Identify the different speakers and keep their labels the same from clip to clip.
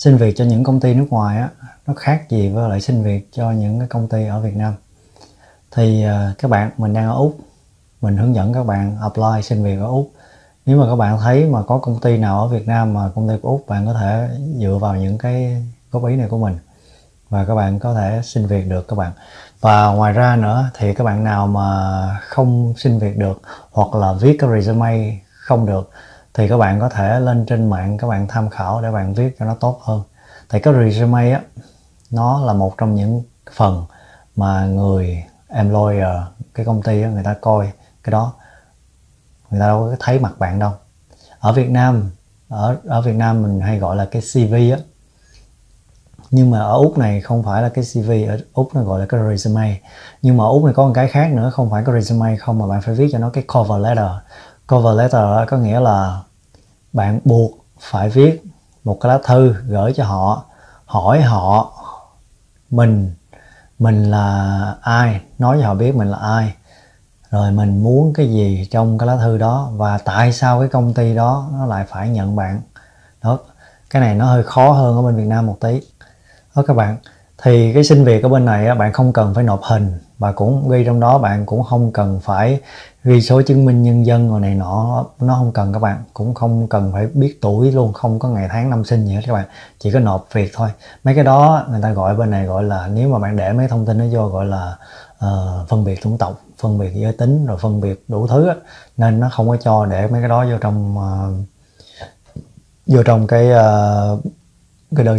Speaker 1: xin việc cho những công ty nước ngoài á nó khác gì với lại xin việc cho những cái công ty ở Việt Nam. Thì uh, các bạn mình đang ở Úc mình hướng dẫn các bạn apply xin việc ở Úc. Nếu mà các bạn thấy mà có công ty nào ở Việt Nam mà công ty của Úc bạn có thể dựa vào những cái góp ý này của mình và các bạn có thể xin việc được các bạn. Và ngoài ra nữa thì các bạn nào mà không xin việc được hoặc là viết cái resume không được thì các bạn có thể lên trên mạng các bạn tham khảo để bạn viết cho nó tốt hơn. Tại cái resume á nó là một trong những phần mà người employer cái công ty á, người ta coi cái đó. Người ta đâu có thấy mặt bạn đâu. Ở Việt Nam ở ở Việt Nam mình hay gọi là cái CV á. Nhưng mà ở úc này không phải là cái cv ở úc nó gọi là cái resume. Nhưng mà ở úc này có một cái khác nữa không phải cái resume không mà bạn phải viết cho nó cái cover letter cover letter có nghĩa là bạn buộc phải viết một cái lá thư gửi cho họ, hỏi họ mình mình là ai, nói cho họ biết mình là ai, rồi mình muốn cái gì trong cái lá thư đó và tại sao cái công ty đó nó lại phải nhận bạn. Đó, cái này nó hơi khó hơn ở bên Việt Nam một tí. Đó các bạn, thì cái xin việc ở bên này bạn không cần phải nộp hình và cũng ghi trong đó bạn cũng không cần phải ghi số chứng minh nhân dân rồi này nọ nó không cần các bạn. Cũng không cần phải biết tuổi luôn không có ngày tháng năm sinh gì hết các bạn. Chỉ có nộp việc thôi. Mấy cái đó người ta gọi bên này gọi là nếu mà bạn để mấy thông tin nó vô gọi là uh, phân biệt chủng tộc phân biệt giới tính rồi phân biệt đủ thứ á. nên nó không có cho để mấy cái đó vô trong uh, vô trong cái uh, cái đơn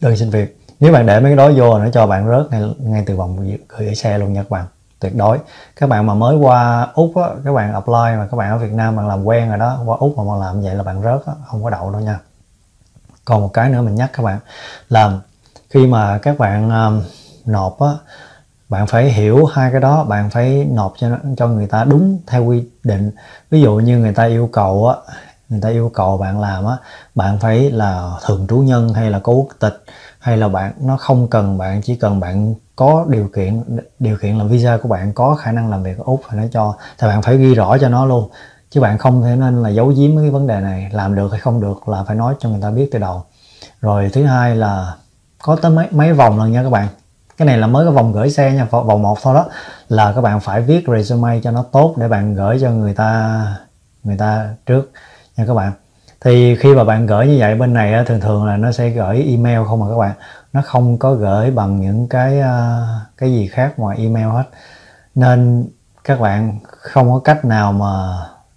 Speaker 1: đơn xin việc. Nếu bạn để mấy cái đó vô nó cho bạn rớt ngay, ngay từ vòng gửi xe luôn nha các bạn tuyệt đối. Các bạn mà mới qua úc á, các bạn apply mà các bạn ở việt nam bạn làm quen rồi đó qua úc mà bạn làm vậy là bạn rớt á, không có đậu đâu nha. Còn một cái nữa mình nhắc các bạn là khi mà các bạn um, nộp á bạn phải hiểu hai cái đó bạn phải nộp cho cho người ta đúng theo quy định. Ví dụ như người ta yêu cầu á người ta yêu cầu bạn làm á, bạn phải là thường trú nhân hay là có quốc tịch, hay là bạn, nó không cần bạn, chỉ cần bạn có điều kiện điều kiện là visa của bạn, có khả năng làm việc ở úc thì nó cho, thì bạn phải ghi rõ cho nó luôn. Chứ bạn không thể nên là giấu giếm cái vấn đề này, làm được hay không được là phải nói cho người ta biết từ đầu. Rồi thứ hai là có tới mấy mấy vòng lần nha các bạn. Cái này là mới cái vòng gửi xe nha vòng một thôi đó, là các bạn phải viết resume cho nó tốt để bạn gửi cho người ta người ta trước nha các bạn. Thì khi mà bạn gửi như vậy bên này thường thường là nó sẽ gửi email không mà các bạn? Nó không có gửi bằng những cái à, cái gì khác ngoài email hết. Nên các bạn không có cách nào mà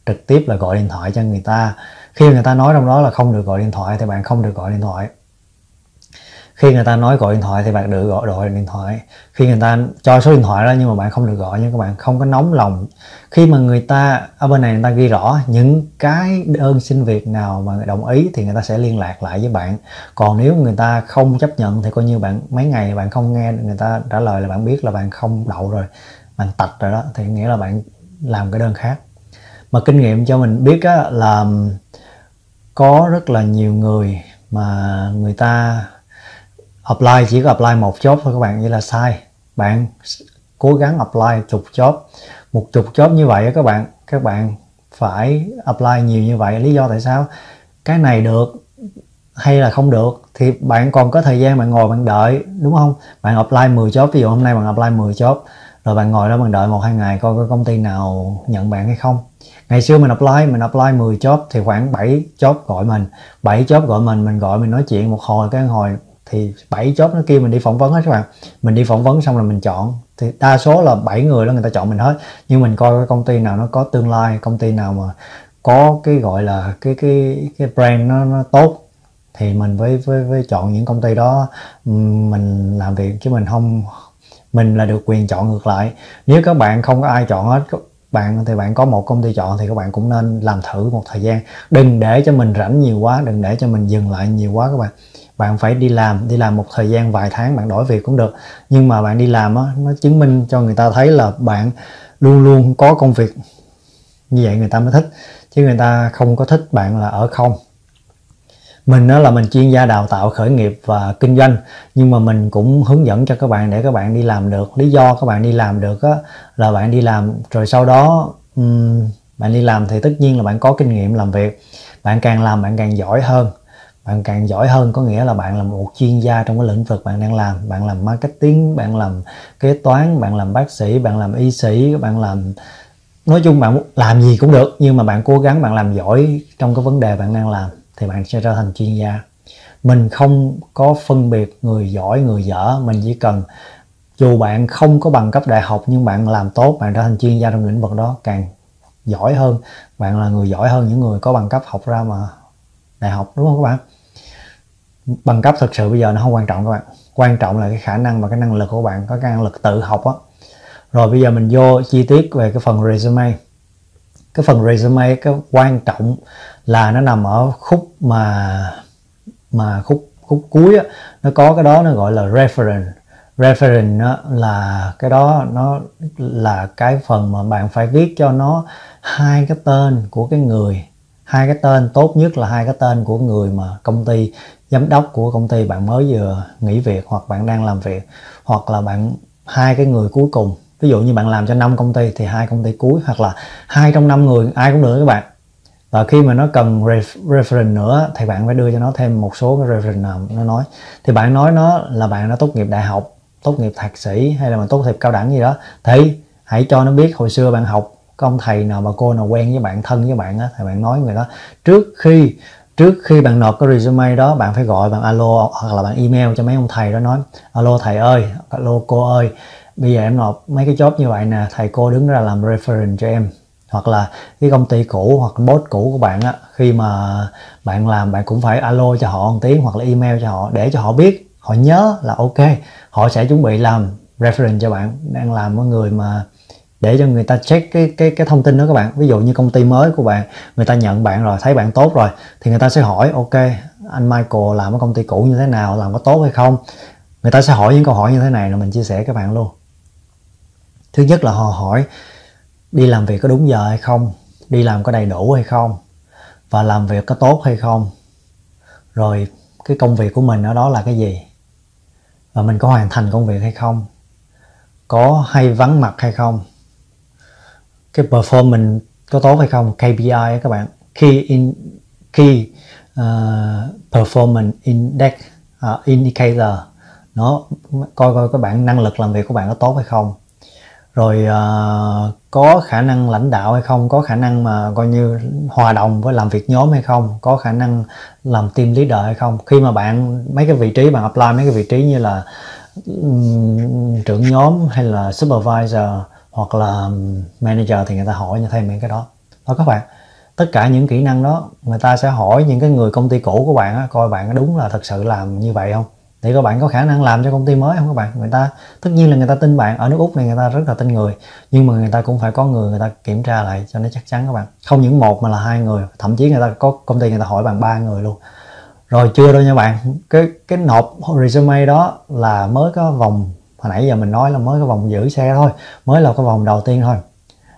Speaker 1: trực tiếp là gọi điện thoại cho người ta. Khi người ta nói trong đó là không được gọi điện thoại thì bạn không được gọi điện thoại khi người ta nói gọi điện thoại thì bạn được gọi đội điện thoại. Khi người ta cho số điện thoại đó nhưng mà bạn không được gọi nhưng các bạn không có nóng lòng. Khi mà người ta ở bên này người ta ghi rõ những cái đơn xin việc nào mà người đồng ý thì người ta sẽ liên lạc lại với bạn. Còn nếu người ta không chấp nhận thì coi như bạn mấy ngày bạn không nghe người ta trả lời là bạn biết là bạn không đậu rồi bạn tạch rồi đó thì nghĩa là bạn làm cái đơn khác. Mà kinh nghiệm cho mình biết á, là có rất là nhiều người mà người ta apply, chỉ có apply một job thôi các bạn vậy là sai. Bạn cố gắng apply chục job. Một chục job như vậy các bạn các bạn phải apply nhiều như vậy. Lý do tại sao? Cái này được hay là không được thì bạn còn có thời gian bạn ngồi bạn đợi, đúng không? Bạn apply 10 job, ví dụ hôm nay bạn apply 10 job, rồi bạn ngồi đó bạn đợi một hai ngày coi có công ty nào nhận bạn hay không. Ngày xưa mình apply mình apply 10 job thì khoảng 7 job gọi mình. 7 job gọi mình mình gọi mình nói chuyện một hồi, cái hồi thì bảy chốt nó kia mình đi phỏng vấn hết các bạn. Mình đi phỏng vấn xong là mình chọn. Thì đa số là bảy người đó người ta chọn mình hết. Nhưng mình coi cái công ty nào nó có tương lai công ty nào mà có cái gọi là cái cái cái brand nó, nó tốt thì mình với với với chọn những công ty đó. Mình làm việc chứ mình không mình là được quyền chọn ngược lại. Nếu các bạn không có ai chọn hết bạn thì bạn có một công ty chọn thì các bạn cũng nên làm thử một thời gian. Đừng để cho mình rảnh nhiều quá đừng để cho mình dừng lại nhiều quá các bạn bạn phải đi làm đi làm một thời gian vài tháng bạn đổi việc cũng được. Nhưng mà bạn đi làm á nó chứng minh cho người ta thấy là bạn luôn luôn có công việc như vậy người ta mới thích. Chứ người ta không có thích bạn là ở không. Mình đó là mình chuyên gia đào tạo khởi nghiệp và kinh doanh nhưng mà mình cũng hướng dẫn cho các bạn để các bạn đi làm được. Lý do các bạn đi làm được á, là bạn đi làm rồi sau đó um, bạn đi làm thì tất nhiên là bạn có kinh nghiệm làm việc. Bạn càng làm bạn càng giỏi hơn bạn càng giỏi hơn có nghĩa là bạn là một chuyên gia trong cái lĩnh vực bạn đang làm. Bạn làm marketing, bạn làm kế toán, bạn làm bác sĩ, bạn làm y sĩ, bạn làm, nói chung bạn làm gì cũng được, nhưng mà bạn cố gắng bạn làm giỏi trong cái vấn đề bạn đang làm thì bạn sẽ trở thành chuyên gia. Mình không có phân biệt người giỏi, người dở. Mình chỉ cần dù bạn không có bằng cấp đại học nhưng bạn làm tốt, bạn trở thành chuyên gia trong lĩnh vực đó, càng giỏi hơn. Bạn là người giỏi hơn những người có bằng cấp học ra mà đại học, đúng không các bạn? Bằng cấp thực sự bây giờ nó không quan trọng các bạn. Quan trọng là cái khả năng và cái năng lực của bạn có cái năng lực tự học á. Rồi bây giờ mình vô chi tiết về cái phần resume. Cái phần resume cái quan trọng là nó nằm ở khúc mà mà khúc khúc cuối á, nó có cái đó nó gọi là reference. Reference đó là cái đó nó là cái phần mà bạn phải viết cho nó hai cái tên của cái người. Hai cái tên tốt nhất là hai cái tên của người mà công ty giám đốc của công ty bạn mới vừa nghỉ việc hoặc bạn đang làm việc, hoặc là bạn, hai cái người cuối cùng. Ví dụ như bạn làm cho năm công ty thì hai công ty cuối, hoặc là hai trong năm người, ai cũng được các bạn. Và khi mà nó cần reference nữa thì bạn phải đưa cho nó thêm một số cái reference nào nó nói. Thì bạn nói nó là bạn đã tốt nghiệp đại học, tốt nghiệp thạc sĩ hay là mà tốt nghiệp cao đẳng gì đó, thì hãy cho nó biết hồi xưa bạn học, có ông thầy nào bà cô nào quen với bạn, thân với bạn á, thì bạn nói người đó. Trước khi trước khi bạn nộp cái resume đó, bạn phải gọi bạn alo hoặc là bạn email cho mấy ông thầy đó nói, alo thầy ơi, alo cô ơi, bây giờ em nộp mấy cái job như vậy nè, thầy cô đứng ra làm reference cho em. Hoặc là cái công ty cũ hoặc boss cũ của bạn á, khi mà bạn làm, bạn cũng phải alo cho họ một tiếng hoặc là email cho họ để cho họ biết, họ nhớ là ok, họ sẽ chuẩn bị làm reference cho bạn. Đang làm với người mà để cho người ta check cái cái cái thông tin đó các bạn. Ví dụ như công ty mới của bạn, người ta nhận bạn rồi, thấy bạn tốt rồi, thì người ta sẽ hỏi, ok, anh Michael làm ở công ty cũ như thế nào, làm có tốt hay không? Người ta sẽ hỏi những câu hỏi như thế này là mình chia sẻ các bạn luôn. Thứ nhất là họ hỏi, đi làm việc có đúng giờ hay không? Đi làm có đầy đủ hay không? Và làm việc có tốt hay không? Rồi cái công việc của mình ở đó là cái gì? Và mình có hoàn thành công việc hay không? Có hay vắng mặt hay không? Cái performance có tốt hay không KPI các bạn. Key in key uh, performance index uh, indicator. Nó coi coi các bạn năng lực làm việc của bạn có tốt hay không. Rồi uh, có khả năng lãnh đạo hay không có khả năng mà coi như hòa đồng với làm việc nhóm hay không có khả năng làm team leader hay không. Khi mà bạn mấy cái vị trí bạn apply mấy cái vị trí như là um, trưởng nhóm hay là supervisor hoặc là manager thì người ta hỏi như thêm những cái đó. Đó các bạn tất cả những kỹ năng đó người ta sẽ hỏi những cái người công ty cũ của bạn á, coi bạn đúng là thật sự làm như vậy không? Để các bạn có khả năng làm cho công ty mới không các bạn? Người ta tất nhiên là người ta tin bạn ở nước úc này người ta rất là tin người nhưng mà người ta cũng phải có người người ta kiểm tra lại cho nó chắc chắn các bạn. Không những một mà là hai người thậm chí người ta có công ty người ta hỏi bằng ba người luôn. Rồi chưa đâu nha bạn cái cái nộp resume đó là mới có vòng hồi nãy giờ mình nói là mới có vòng giữ xe thôi, mới là cái vòng đầu tiên thôi.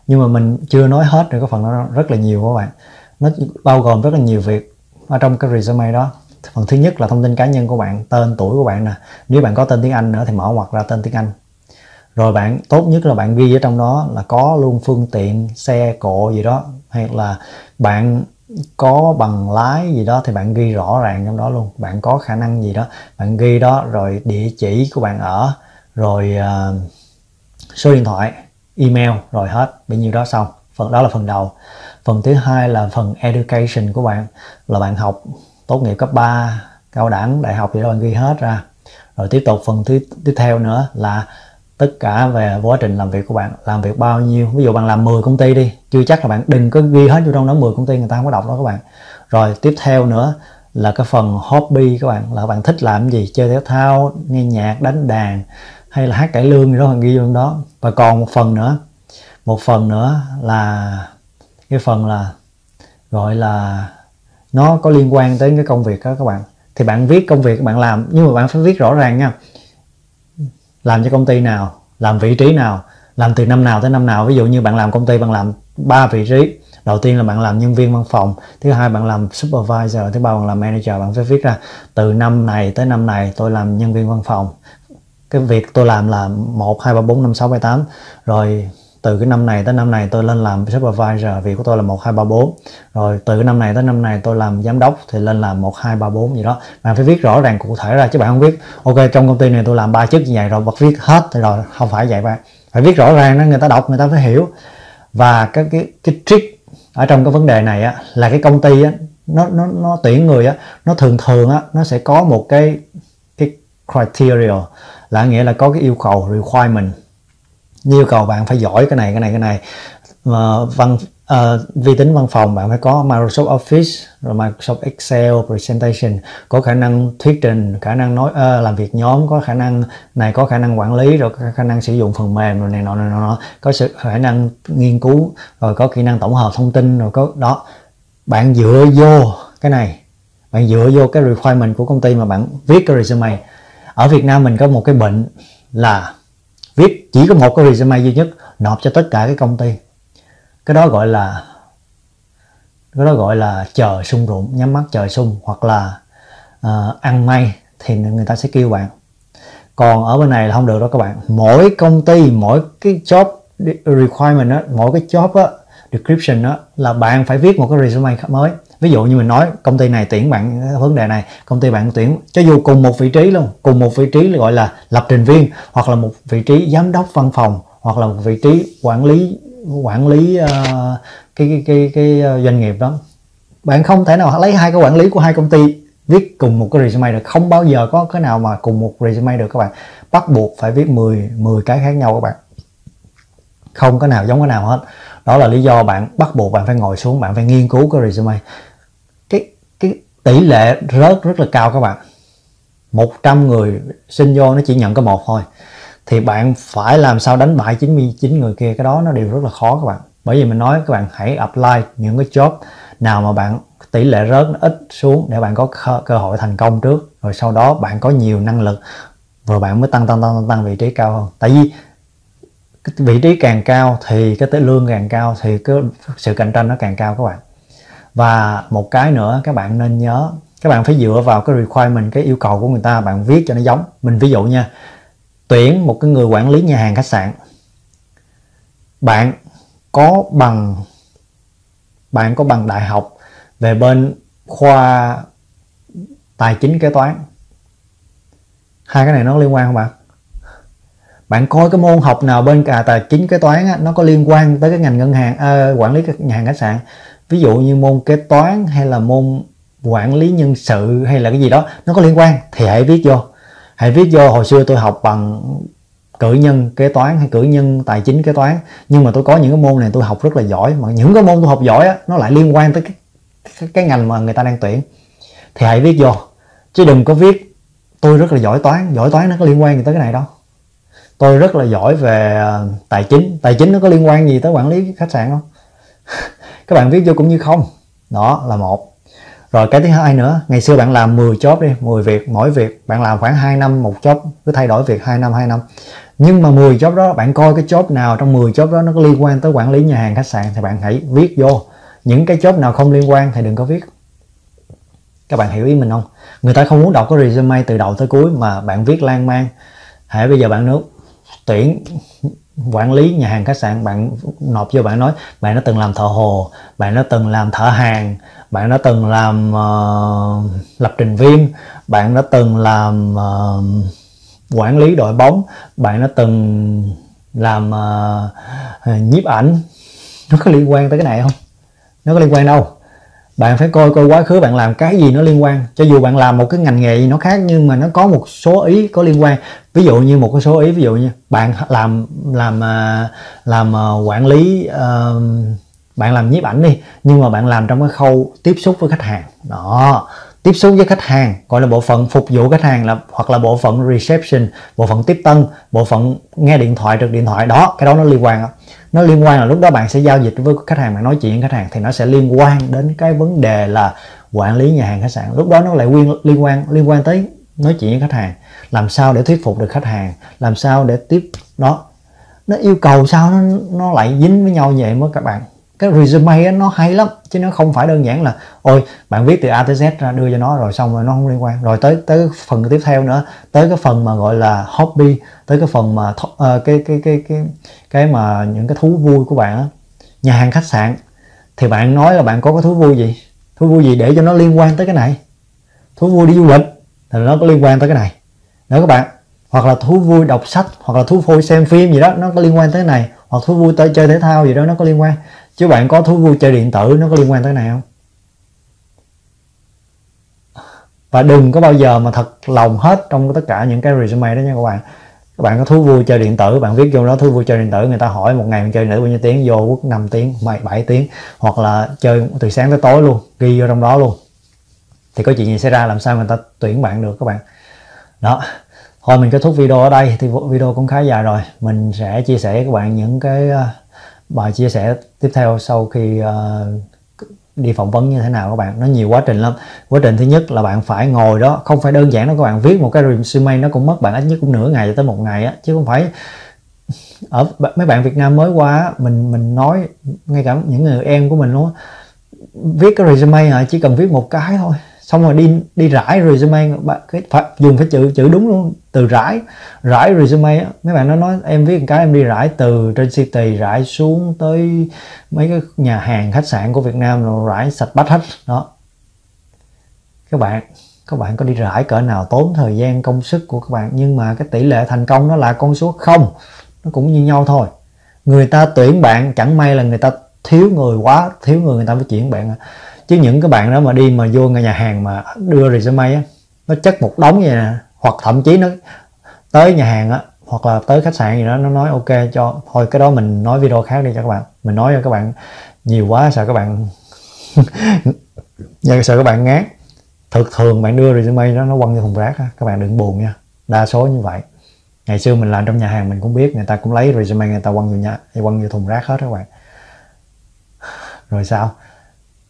Speaker 1: Nhưng mà mình chưa nói hết rồi cái phần đó rất là nhiều các bạn. Nó bao gồm rất là nhiều việc ở trong cái resume đó. Phần thứ nhất là thông tin cá nhân của bạn, tên tuổi của bạn nè. Nếu bạn có tên tiếng Anh nữa thì mở ngoặc ra tên tiếng Anh. Rồi bạn, tốt nhất là bạn ghi ở trong đó là có luôn phương tiện, xe, cộ gì đó. Hay là bạn có bằng lái gì đó thì bạn ghi rõ ràng trong đó luôn. Bạn có khả năng gì đó, bạn ghi đó rồi địa chỉ của bạn ở rồi uh, số điện thoại email rồi hết. Bao nhiêu đó xong. Phần đó là phần đầu. Phần thứ hai là phần education của bạn. Là bạn học tốt nghiệp cấp 3 cao đẳng đại học gì đó bạn ghi hết ra. Rồi tiếp tục phần thứ tiếp theo nữa là tất cả về quá trình làm việc của bạn. Làm việc bao nhiêu? Ví dụ bạn làm 10 công ty đi chưa chắc là bạn đừng có ghi hết vô trong đó 10 công ty người ta không có đọc đó các bạn. Rồi tiếp theo nữa là cái phần hobby các bạn là bạn thích làm gì? Chơi thể thao nghe nhạc đánh đàn hay là hát cải lương gì đó bạn ghi vô trong đó. Và còn một phần nữa, một phần nữa là, cái phần là gọi là nó có liên quan tới cái công việc đó các bạn. Thì bạn viết công việc, bạn làm, nhưng mà bạn phải viết rõ ràng nha. Làm cho công ty nào, làm vị trí nào, làm từ năm nào tới năm nào. Ví dụ như bạn làm công ty, bạn làm ba vị trí. Đầu tiên là bạn làm nhân viên văn phòng, thứ hai bạn làm supervisor, thứ ba bạn làm manager. Bạn phải viết ra từ năm này tới năm này tôi làm nhân viên văn phòng cái việc tôi làm là một, hai, ba, bốn, năm, sáu, bảy, tám. Rồi từ cái năm này tới năm này tôi lên làm supervisor việc của tôi là một, hai, ba, bốn. Rồi từ cái năm này tới năm này tôi làm giám đốc thì lên làm một, hai, ba, bốn gì đó. Bạn phải viết rõ ràng cụ thể ra chứ bạn không viết, ok, trong công ty này tôi làm ba chức như vậy rồi, bật viết hết rồi. Không phải vậy bạn. Phải viết rõ ràng đó, người ta đọc, người ta phải hiểu. Và cái cái cái trick ở trong cái vấn đề này á, là cái công ty á, nó nó nó tuyển người á, nó thường thường á, nó sẽ có một cái cái criteria là nghĩa là có cái yêu cầu requirement. Yêu cầu bạn phải giỏi cái này cái này cái này. Mà văn uh, vi tính văn phòng bạn phải có Microsoft Office rồi Microsoft Excel presentation. Có khả năng thuyết trình khả năng nói uh, làm việc nhóm có khả năng này có khả năng quản lý rồi có khả năng sử dụng phần mềm rồi này nọ này nọ. Có sự khả năng nghiên cứu rồi có kỹ năng tổng hợp thông tin rồi có đó. Bạn dựa vô cái này. Bạn dựa vô cái requirement của công ty mà bạn viết cái resume ở Việt Nam mình có một cái bệnh là viết chỉ có một cái resume duy nhất nộp cho tất cả cái công ty. Cái đó gọi là cái đó gọi là chờ sung rụng nhắm mắt chờ sung hoặc là uh, ăn may thì người ta sẽ kêu bạn. Còn ở bên này là không được đó các bạn. Mỗi công ty mỗi cái job requirement đó, mỗi cái job đó, description đó là bạn phải viết một cái resume mới ví dụ như mình nói công ty này tuyển bạn vấn đề này công ty bạn tuyển cho dù cùng một vị trí luôn cùng một vị trí gọi là lập trình viên hoặc là một vị trí giám đốc văn phòng hoặc là một vị trí quản lý quản lý uh, cái, cái cái cái ờ, doanh nghiệp đó. Bạn không thể nào lấy hai cái quản lý của hai công ty viết cùng một cái resume được. Không bao giờ có cái nào mà cùng một resume được các bạn. Bắt buộc phải viết 10 10 cái khác nhau các bạn. Không có nào giống cái nào hết đó là lý do bạn bắt buộc bạn phải ngồi xuống, bạn phải nghiên cứu cái resume. Cái cái tỷ lệ rớt rất là cao các bạn. 100 người xin vô nó chỉ nhận có một thôi. Thì bạn phải làm sao đánh bại 99 người kia, cái đó nó đều rất là khó các bạn. Bởi vì mình nói các bạn hãy apply những cái job nào mà bạn tỷ lệ rớt nó ít xuống để bạn có cơ hội thành công trước. Rồi sau đó bạn có nhiều năng lực, rồi bạn mới tăng tăng tăng tăng vị trí cao hơn. Tại vì cái vị trí càng cao thì cái lương càng cao thì cái sự cạnh tranh nó càng cao các bạn. Và một cái nữa, các bạn nên nhớ, các bạn phải dựa vào cái requirement, cái yêu cầu của người ta, bạn viết cho nó giống. Mình ví dụ nha, tuyển một cái người quản lý nhà hàng khách sạn. Bạn có bằng, bạn có bằng đại học về bên khoa tài chính kế toán. Hai cái này nó liên quan không bạn? Bạn coi cái môn học nào bên cả tài chính kế toán á, nó có liên quan tới cái ngành ngân hàng à, quản lý các nhà hàng khách sạn? Ví dụ như môn kế toán hay là môn quản lý nhân sự hay là cái gì đó nó có liên quan thì hãy viết vô. Hãy viết vô hồi xưa tôi học bằng cử nhân kế toán hay cử nhân tài chính kế toán nhưng mà tôi có những cái môn này tôi học rất là giỏi mà những cái môn tôi học giỏi á, nó lại liên quan tới cái, cái, cái ngành mà người ta đang tuyển. Thì hãy viết vô chứ đừng có viết tôi rất là giỏi toán giỏi toán nó có liên quan gì tới cái này đâu tôi rất là giỏi về à, tài chính. Tài chính nó có liên quan gì tới quản lý khách sạn không? Các bạn viết vô cũng như không. Đó là một. Rồi cái thứ hai nữa, ngày xưa bạn làm 10 job đi 10 việc, mỗi việc bạn làm khoảng 2 năm, một job, cứ thay đổi việc 2 năm 2 năm. Nhưng mà 10 job đó, bạn coi cái job nào trong 10 job đó nó có liên quan tới quản lý nhà hàng, khách sạn thì bạn hãy viết vô. Những cái job nào không liên quan thì đừng có viết. Các bạn hiểu ý mình không? Người ta không muốn đọc cái resume từ đầu tới cuối mà bạn viết lan man. Hãy bây giờ bạn nước tuyển quản lý nhà hàng khách sạn bạn nộp vô bạn nói bạn đã từng làm thợ hồ bạn đã từng làm thợ hàng bạn đã từng làm uh, lập trình viên bạn đã từng làm uh, quản lý đội bóng bạn đã từng làm uh, nhiếp ảnh. Nó có liên quan tới cái này không? Nó có liên quan đâu? Bạn phải coi coi quá khứ bạn làm cái gì nó liên quan. Cho dù bạn làm một cái ngành nghề gì nó khác nhưng mà nó có một số ý có liên quan. Ví dụ như một cái số ý ví dụ như bạn làm làm à, làm à, quản lý uh, bạn làm nhiếp ảnh đi nhưng mà bạn làm trong cái khâu tiếp xúc với khách hàng. Đó. Tiếp xúc với khách hàng gọi là bộ phận phục vụ khách hàng là hoặc là bộ phận reception bộ phận tiếp tân bộ phận nghe điện thoại trực điện thoại đó cái đó nó liên quan đó nó liên quan là lúc đó bạn sẽ giao dịch với khách hàng, bạn nói chuyện với khách hàng thì nó sẽ liên quan đến cái vấn đề là quản lý nhà hàng khách sạn. Lúc đó nó lại liên liên quan liên quan tới nói chuyện với khách hàng. Làm sao để thuyết phục được khách hàng? Làm sao để tiếp, đó. Nó yêu cầu sao nó nó lại dính với nhau vậy mới các bạn? Cái resume nó hay lắm chứ nó không phải đơn giản là ôi bạn viết từ A tới Z ra đưa cho nó rồi xong rồi nó không liên quan. Rồi tới tới phần tiếp theo nữa tới cái phần mà gọi là hobby tới cái phần mà th- uh, cái cái cái cái cái mà những cái thú vui của bạn á nhà hàng khách sạn thì bạn nói là bạn có cái thú vui gì? Thú vui gì để cho nó liên quan tới cái này? Thú vui đi du lịch thì nó có liên quan tới cái này. Nữa các bạn hoặc là thú vui đọc sách hoặc là thú vui xem phim gì đó nó có liên quan tới cái này hoặc thú vui tới chơi thể thao gì đó nó có liên quan. Chứ bạn có thú vui chơi điện tử nó có liên quan tới này không? Và đừng có bao giờ mà thật lòng hết trong tất cả những cái resume đó nha các bạn. Các bạn có thú vui chơi điện tử bạn viết vô đó thú vui chơi điện tử người ta hỏi một ngày mình chơi điện tử bao nhiêu tiếng vô quốc 5 tiếng 7, 7 tiếng. Hoặc là chơi từ sáng tới tối luôn ghi vô trong đó luôn. Thì có chuyện gì xảy ra làm sao người ta tuyển bạn được các bạn? Đó thôi mình kết thúc video ở đây. Thì video cũng khá dài rồi. Mình sẽ chia sẻ với các bạn những cái ờ, bài chia sẻ tiếp theo sau khi uh, đi phỏng vấn như thế nào các bạn. Nó nhiều quá trình lắm. Quá trình thứ nhất là bạn phải ngồi đó. Không phải đơn giản đó các bạn. Viết một cái resume nó cũng mất bạn ít nhất cũng nửa ngày tới một ngày á. Chứ không phải ở mấy bạn Việt Nam mới qua mình mình nói ngay cả những người em của mình luôn viết cái resume à chỉ cần viết một cái thôi xong rồi đi đi rải resume. Bạn cái, phải dùng phải chữ chữ đúng luôn, từ rải rải resume á. Mấy bạn nó nói, em viết một cái em đi rải từ trên city, rải xuống tới mấy cái nhà hàng, khách sạn của Việt Nam rồi rải sạch bách hết. Đó. Các bạn các bạn có đi rải cỡ nào tốn thời gian, công sức của các bạn. Nhưng mà cái tỷ lệ thành công nó là con số không. Nó cũng như nhau thôi. Người ta tuyển bạn, chẳng may là người ta thiếu người quá, thiếu người người ta mới chuyển bạn chứ những cái bạn đó mà đi mà vô nhà hàng mà đưa resume á, nó chất một đống vậy nè. Hoặc thậm chí nó tới nhà hàng á, hoặc là tới khách sạn gì đó, nó nói ok cho, thôi cái đó mình nói video khác đi cho các bạn. Mình nói cho các bạn nhiều quá, sợ các bạn nhưng dạ, sợ các bạn ngán. Thực thường bạn đưa resume đó, nó quăng vô thùng rác á, các bạn đừng buồn nha. Đa số như vậy. Ngày xưa mình làm trong nhà hàng mình cũng biết, người ta cũng lấy resume, người ta quăng vô nhà, quăng vô thùng rác hết các bạn. Rồi sao?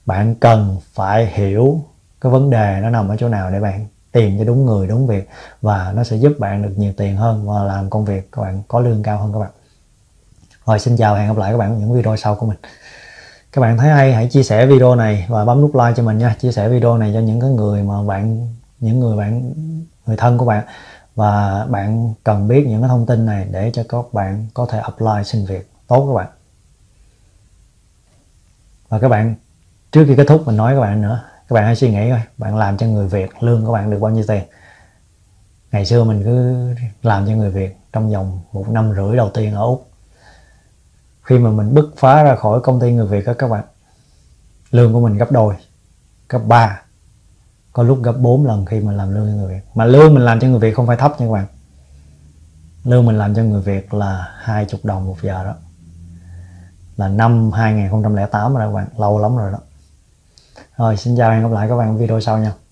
Speaker 1: Bạn cần phải hiểu cái vấn đề nó nằm ở chỗ nào để bạn tìm cho đúng người, đúng việc và nó sẽ giúp bạn được nhiều tiền hơn và làm công việc các bạn có lương cao hơn các bạn. Rồi, xin chào, hẹn gặp lại các bạn ở những video sau của mình. Các bạn thấy hay, hãy chia sẻ video này và bấm nút like cho mình nha. Chia sẻ video này cho những cái người mà bạn, những người bạn, người thân của bạn và bạn cần biết những cái thông tin này để cho các bạn có thể apply xin việc tốt các bạn. Và các bạn trước khi kết thúc, mình nói các bạn nữa. Các bạn hãy suy nghĩ coi, bạn làm cho người Việt, lương của bạn được bao nhiêu tiền? Ngày xưa mình cứ làm cho người Việt trong vòng một năm rưỡi đầu tiên ở Úc. Khi mà mình bứt phá ra khỏi công ty người Việt đó, các bạn, lương của mình gấp đôi, gấp ba, có lúc gấp 4 lần khi mà làm lương cho người Việt. Mà lương mình làm cho người Việt không phải thấp nha các bạn. Lương mình làm cho người Việt là 20 đồng một giờ đó. Là năm 2008 rồi đó các bạn, lâu lắm rồi đó rồi xin chào và hẹn gặp lại các bạn video sau nha.